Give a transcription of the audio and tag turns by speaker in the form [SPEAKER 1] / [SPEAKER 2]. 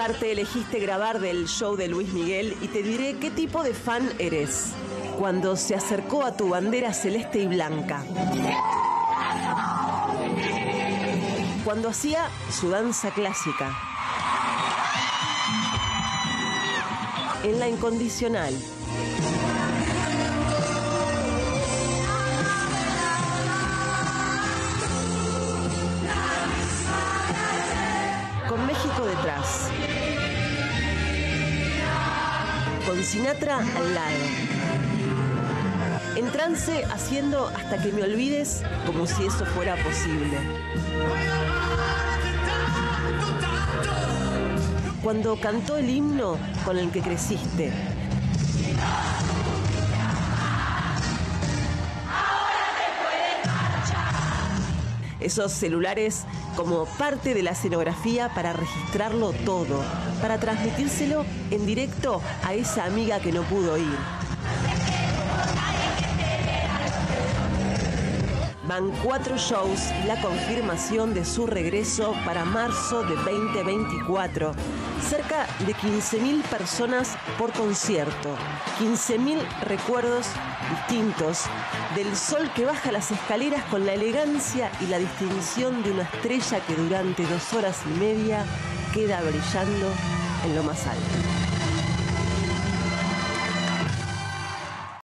[SPEAKER 1] parte elegiste grabar del show de Luis Miguel y te diré qué tipo de fan eres. Cuando se acercó a tu bandera celeste y blanca. Cuando hacía su danza clásica. En la incondicional. Con México detrás. Con Sinatra al lado. En trance haciendo hasta que me olvides como si eso fuera posible. Cuando cantó el himno con el que creciste. Esos celulares como parte de la escenografía para registrarlo todo, para transmitírselo en directo a esa amiga que no pudo ir. Van cuatro shows la confirmación de su regreso para marzo de 2024. Cerca de 15.000 personas por concierto, 15.000 recuerdos distintos del sol que baja las escaleras con la elegancia y la distinción de una estrella que durante dos horas y media queda brillando en lo más alto.